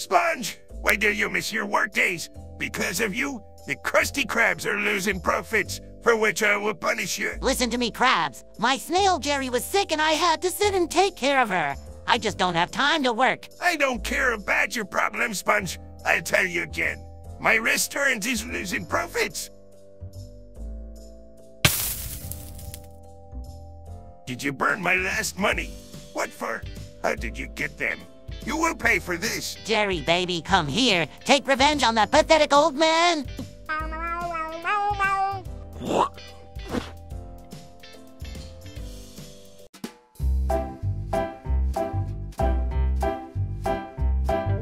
Sponge, why do you miss your work days? Because of you, the Krusty Krabs are losing profits, for which I will punish you. Listen to me, Krabs. My snail Jerry was sick and I had to sit and take care of her. I just don't have time to work. I don't care about your problem, Sponge. I'll tell you again. My restaurant is losing profits. Did you burn my last money? What for? How did you get them? You will pay for this. Jerry, baby, come here. Take revenge on that pathetic old man.